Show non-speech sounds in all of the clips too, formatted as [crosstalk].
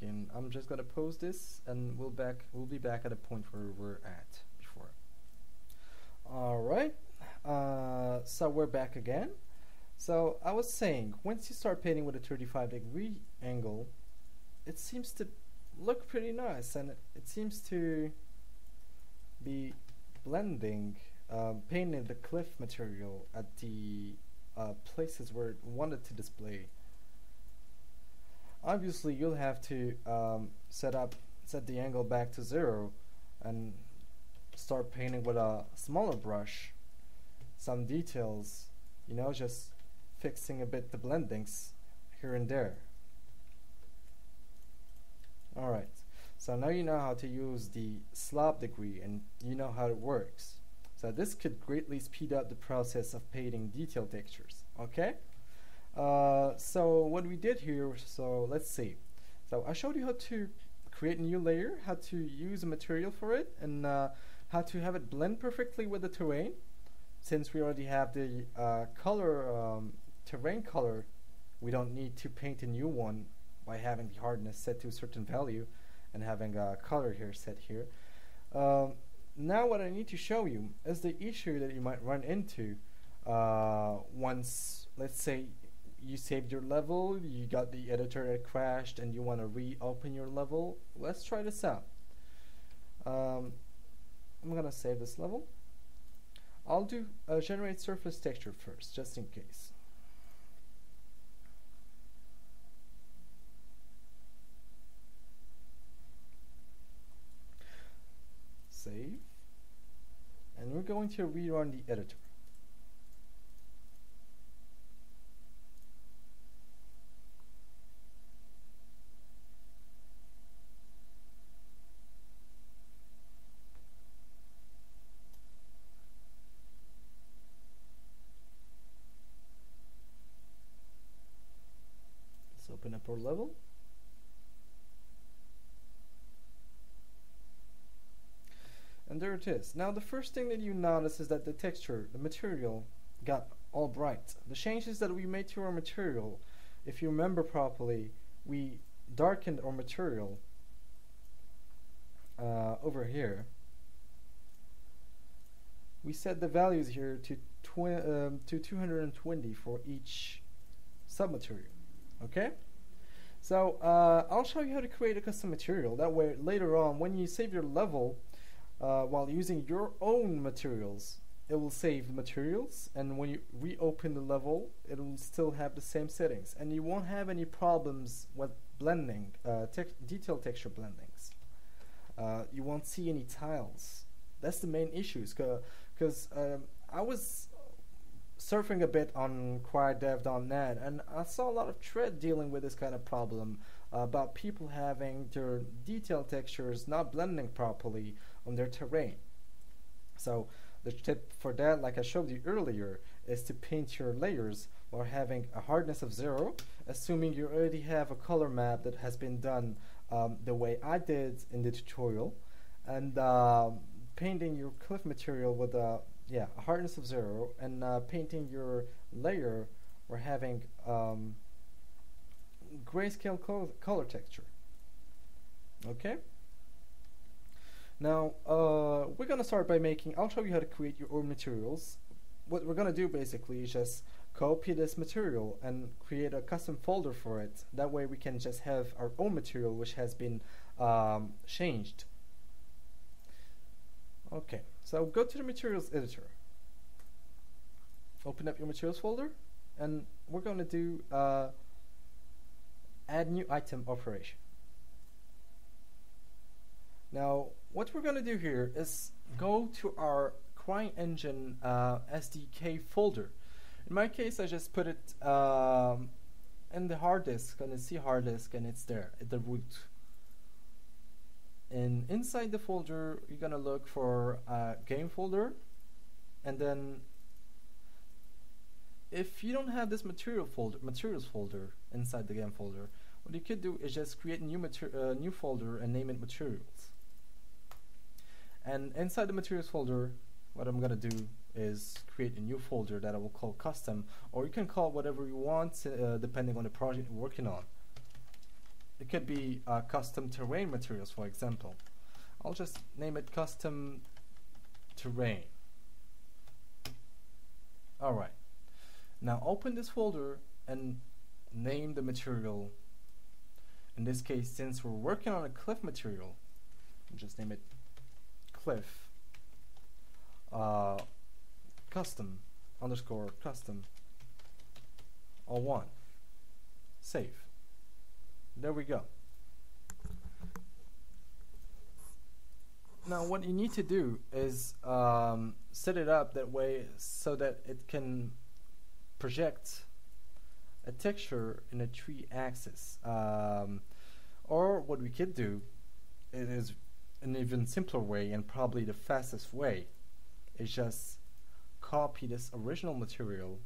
again. I'm just gonna pause this and we'll back we'll be back at the point where we're at before. Alright. Uh, so we're back again. So I was saying once you start painting with a 35 degree angle, it seems to look pretty nice and it, it seems to be blending um, painting the cliff material at the uh, places where it wanted to display obviously you'll have to um, set up set the angle back to zero and start painting with a smaller brush some details you know just fixing a bit the blendings here and there. Alright so now you know how to use the slope degree and you know how it works. So this could greatly speed up the process of painting detail textures okay uh, so what we did here, so let's see. So I showed you how to create a new layer, how to use a material for it, and uh, how to have it blend perfectly with the terrain. Since we already have the uh, color, um, terrain color, we don't need to paint a new one by having the hardness set to a certain value and having a color here set here. Um, now what I need to show you is the issue that you might run into uh, once, let's say, you saved your level, you got the editor that crashed, and you want to reopen your level. Let's try this out. Um, I'm gonna save this level. I'll do a generate surface texture first, just in case. Save. And we're going to rerun the editor. Our level. And there it is. Now the first thing that you notice is that the texture, the material, got all bright. The changes that we made to our material, if you remember properly, we darkened our material uh, over here. We set the values here to, um, to 220 for each submaterial. Okay? So uh, I'll show you how to create a custom material. That way later on when you save your level uh, while using your own materials it will save the materials and when you reopen the level it will still have the same settings and you won't have any problems with blending uh, te detail texture blendings. Uh, you won't see any tiles. That's the main issue because um, I was surfing a bit on CryDev.net and I saw a lot of thread dealing with this kind of problem uh, about people having their detail textures not blending properly on their terrain. So the tip for that, like I showed you earlier, is to paint your layers while having a hardness of zero, assuming you already have a color map that has been done um, the way I did in the tutorial, and uh, painting your cliff material with a yeah, hardness of zero, and uh, painting your layer, we're having um, grayscale col color texture. Okay. Now uh, we're gonna start by making. I'll show you how to create your own materials. What we're gonna do basically is just copy this material and create a custom folder for it. That way we can just have our own material which has been um, changed. Okay. So go to the materials editor. Open up your materials folder and we're going to do uh, add new item operation. Now what we're going to do here is go to our CryEngine uh, SDK folder. In my case I just put it um, in the hard disk on the C hard disk and it's there at the root and inside the folder you're gonna look for a game folder. And then if you don't have this material folder materials folder inside the game folder what you could do is just create a new uh, new folder and name it materials. And inside the materials folder what I'm gonna do is create a new folder that I will call custom or you can call whatever you want uh, depending on the project you're working on it could be uh, custom terrain materials, for example. I'll just name it custom terrain. Alright. Now open this folder and name the material. In this case, since we're working on a cliff material, just name it cliff uh, custom underscore custom all one. Save. There we go. Now what you need to do is um, set it up that way so that it can project a texture in a tree axis. Um, or what we could do, it is an even simpler way and probably the fastest way, is just copy this original material,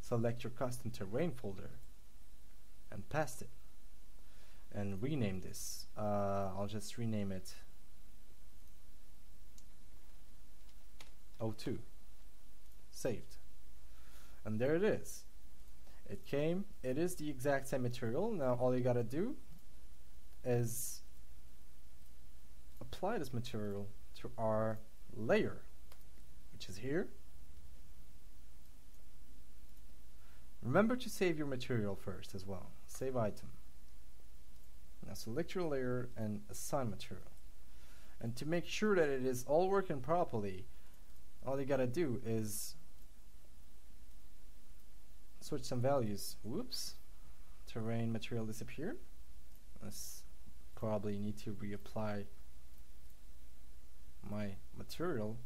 select your custom terrain folder, and paste it. And rename this. Uh, I'll just rename it O2. Saved. And there it is. It came, it is the exact same material. Now all you gotta do is apply this material to our layer, which is here. Remember to save your material first as well. Save item. Now select your layer and assign material. And to make sure that it is all working properly, all you gotta do is switch some values. Whoops. Terrain material disappeared. Let's probably need to reapply my material.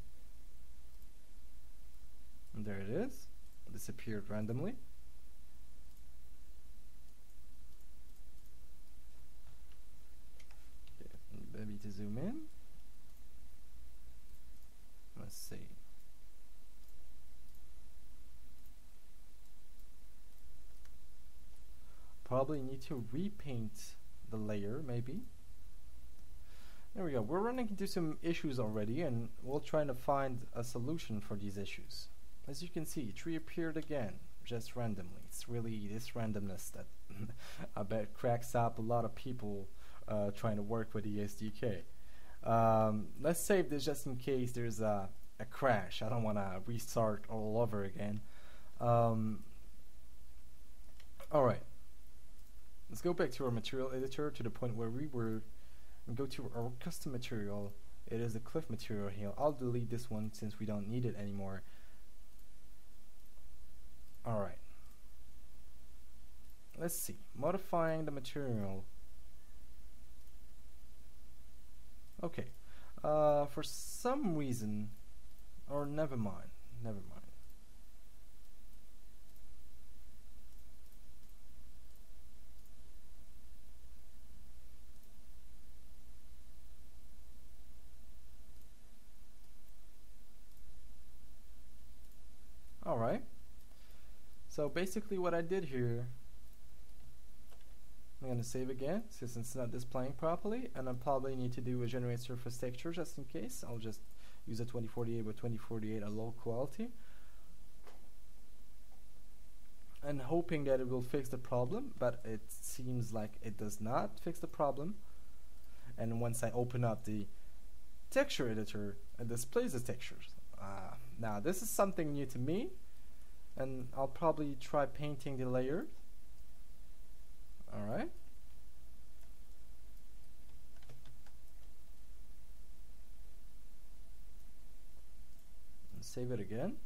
And there it is. Disappeared randomly. Maybe to zoom in. Let's see. Probably need to repaint the layer, maybe. There we go. We're running into some issues already, and we'll try to find a solution for these issues. As you can see, tree appeared again, just randomly. It's really this randomness that [laughs] I bet cracks up a lot of people uh, trying to work with the SDK. Um, let's save this just in case there's a, a crash. I don't want to restart all over again. Um, Alright. Let's go back to our material editor to the point where we were and go to our custom material. It is a cliff material here. I'll delete this one since we don't need it anymore. Alright. Let's see. Modifying the material Okay. Uh, for some reason, or never mind, never mind. Alright. So basically what I did here I'm going to save again since it's not displaying properly and I probably need to do a generate surface texture just in case. I'll just use a 2048 by 2048 at low quality and hoping that it will fix the problem but it seems like it does not fix the problem and once I open up the texture editor it displays the textures. Uh, now this is something new to me and I'll probably try painting the layers all right. save it again.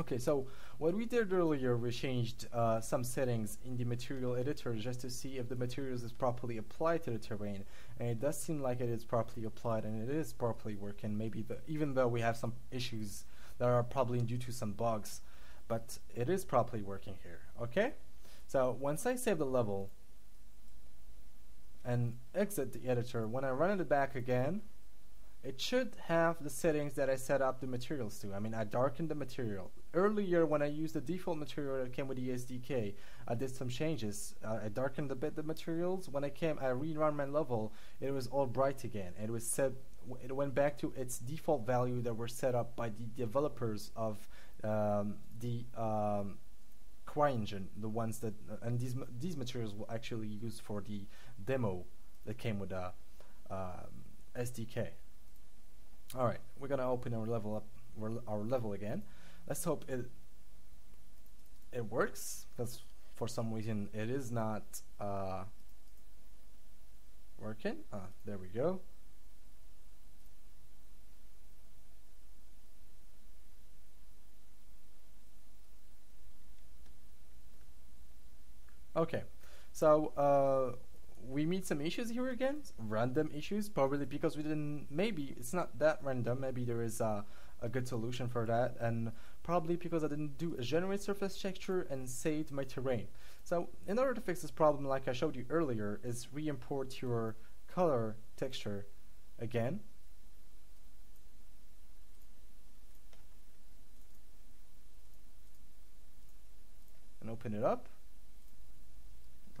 Okay, so what we did earlier, we changed uh, some settings in the material editor just to see if the materials is properly applied to the terrain. And it does seem like it is properly applied and it is properly working, maybe the, even though we have some issues that are probably due to some bugs, but it is properly working here, okay? So once I save the level and exit the editor, when I run it back again, it should have the settings that I set up the materials to. I mean, I darkened the material. Earlier, when I used the default material that came with the SDK, I did some changes. Uh, I darkened a bit the materials. When I came, I rerun my level, it was all bright again. It was set. It went back to its default value that were set up by the developers of um, the um, CryEngine, the ones that uh, and these these materials were actually used for the demo that came with the um, SDK. All right, we're gonna open our level up our level again. Let's hope it it works because for some reason it is not uh, working. Ah, there we go. Okay, so uh, we meet some issues here again, random issues, probably because we didn't, maybe it's not that random, maybe there is a, a good solution for that, and probably because I didn't do a generate surface texture and saved my terrain. So in order to fix this problem, like I showed you earlier, is re-import your color texture again. And open it up.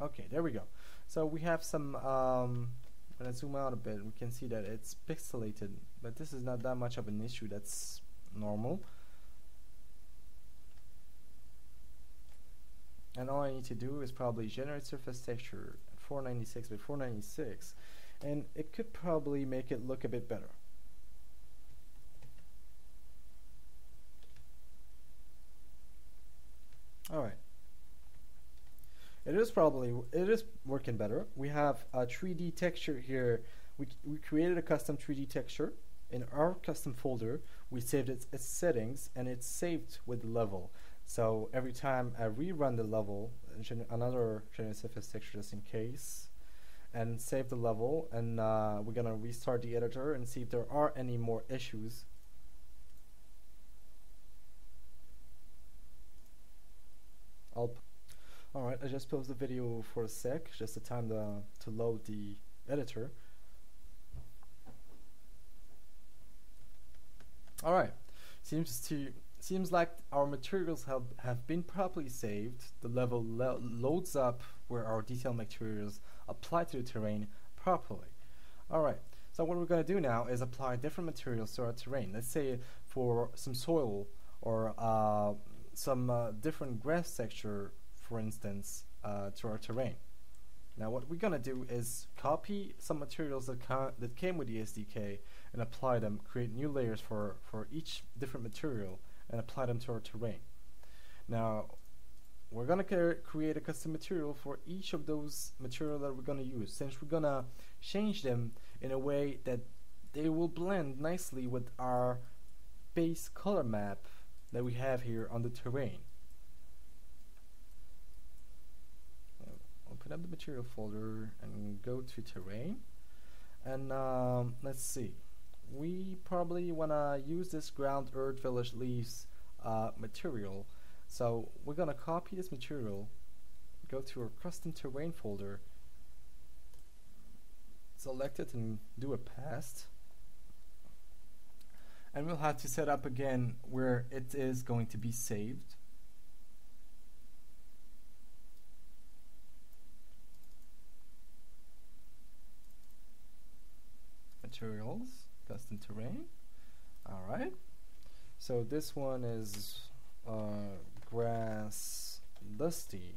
Okay, there we go. So we have some, um, when I zoom out a bit, we can see that it's pixelated, but this is not that much of an issue, that's normal. And all I need to do is probably generate surface texture at 496 by 496, and it could probably make it look a bit better. Alright. It is probably it is working better. We have a 3D texture here. We we created a custom 3D texture in our custom folder. We saved its, its settings and it's saved with the level. So every time I rerun the level, another generate texture just in case, and save the level, and uh, we're gonna restart the editor and see if there are any more issues. I'll Alright, I just paused the video for a sec, just the time to, to load the editor. Alright, seems to seems like our materials have, have been properly saved. The level lo loads up where our detailed materials apply to the terrain properly. Alright, so what we're going to do now is apply different materials to our terrain. Let's say for some soil or uh, some uh, different grass texture for instance, uh, to our terrain. Now what we're gonna do is copy some materials that, that came with the SDK and apply them, create new layers for, for each different material and apply them to our terrain. Now we're gonna create a custom material for each of those material that we're gonna use since we're gonna change them in a way that they will blend nicely with our base color map that we have here on the terrain. Open up the material folder and go to terrain. And um, let's see. We probably want to use this ground earth village leaves uh, material. So we're gonna copy this material go to our custom terrain folder select it and do a paste. And we'll have to set up again where it is going to be saved materials, custom terrain. Alright. So this one is uh, grass dusty.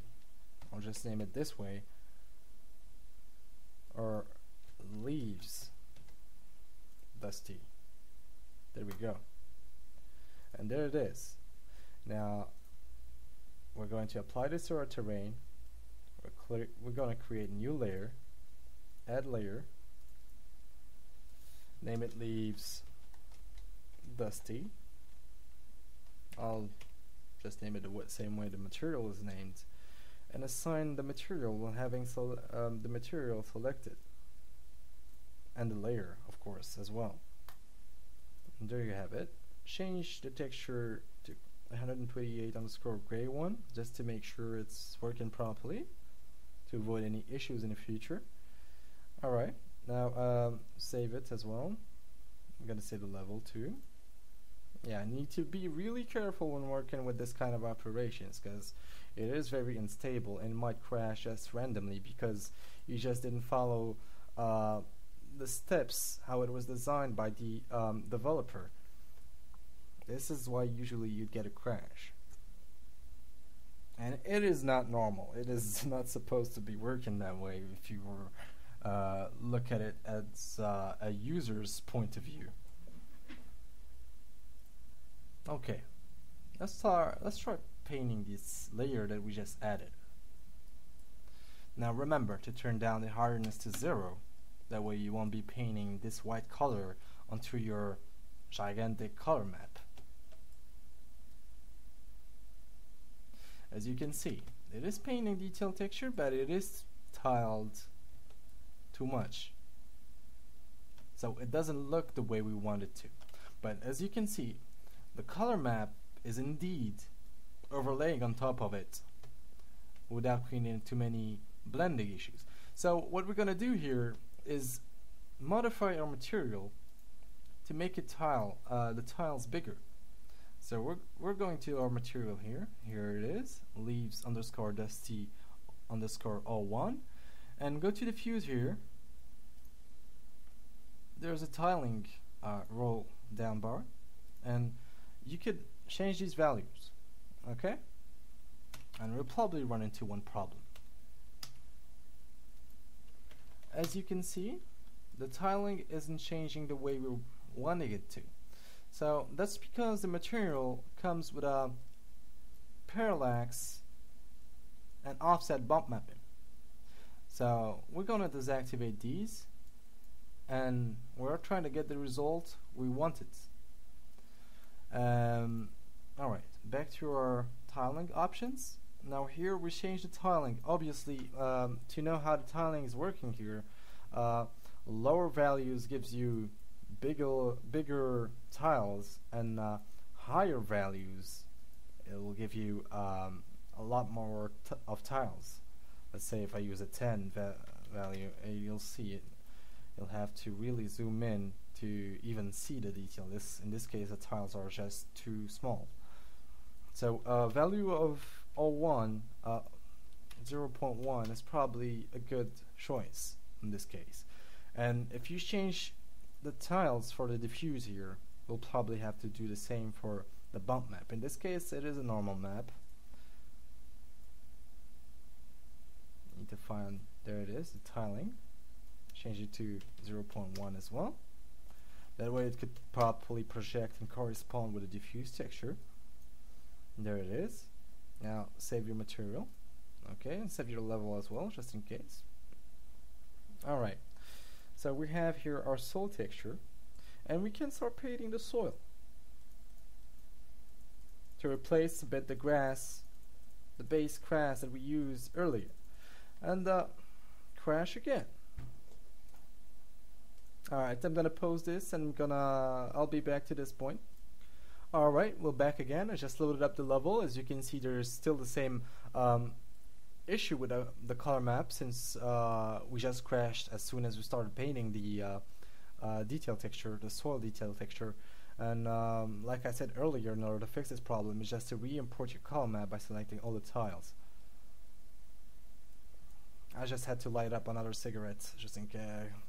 I'll just name it this way. Or leaves dusty. There we go. And there it is. Now we're going to apply this to our terrain. We're, we're going to create a new layer, add layer, name it leaves dusty I'll just name it the same way the material is named. And assign the material when having um, the material selected. And the layer of course as well. And there you have it. Change the texture to 128 underscore gray one just to make sure it's working properly to avoid any issues in the future. Alright now um, save it as well. I'm gonna save the level too. Yeah, I need to be really careful when working with this kind of operations because it is very unstable and might crash just randomly because you just didn't follow uh, the steps how it was designed by the um, developer. This is why usually you'd get a crash. and it is not normal. It is [laughs] not supposed to be working that way if you were uh, look at it as uh, a user's point of view. Okay, let's start. Let's try painting this layer that we just added. Now remember to turn down the hardness to zero. That way you won't be painting this white color onto your gigantic color map. As you can see, it is painting detailed texture, but it is tiled too much. So it doesn't look the way we want it to. But as you can see, the color map is indeed overlaying on top of it without creating too many blending issues. So what we're going to do here is modify our material to make it tile, uh, the tiles bigger. So we're, we're going to our material here. Here it is, leaves underscore dusty underscore 01. And go to the fuse here. There's a tiling uh, roll down bar. And you could change these values. Okay? And we'll probably run into one problem. As you can see, the tiling isn't changing the way we wanting it to. So that's because the material comes with a parallax and offset bump mapping. So we're going to deactivate these and we're trying to get the result we wanted. Um, Alright, back to our tiling options. Now here we change the tiling. Obviously, um, to know how the tiling is working here, uh, lower values gives you bigger bigger tiles and uh, higher values it will give you um, a lot more of tiles let's say if I use a 10 va value uh, you'll see it you'll have to really zoom in to even see the detail this in this case the tiles are just too small so uh, value of 01 uh, 0.1 is probably a good choice in this case and if you change the tiles for the diffuse here we'll probably have to do the same for the bump map. In this case it is a normal map. Need to find, there it is, the tiling. Change it to 0.1 as well. That way it could properly project and correspond with the diffuse texture. There it is. Now save your material. Okay, and save your level as well, just in case. Alright. So we have here our soil texture and we can start painting the soil to replace a bit the grass, the base grass that we used earlier. And uh, crash again. Alright, I'm gonna pause this and I'm gonna I'll be back to this point. Alright, we're back again. I just loaded up the level. As you can see there's still the same um, issue with the, the color map since uh, we just crashed as soon as we started painting the uh, uh, detail texture, the soil detail texture. And um, like I said earlier, in order to fix this problem, is just to re-import your color map by selecting all the tiles. I just had to light up another cigarette just in case,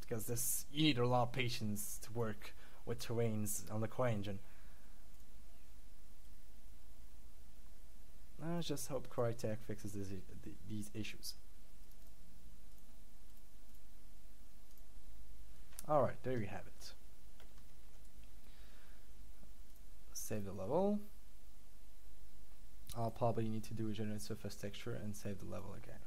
because this you need a lot of patience to work with terrains on the CryEngine. I just hope Crytek fixes this, these issues. Alright, there you have it. Save the level. I'll probably need to do a generate surface texture and save the level again.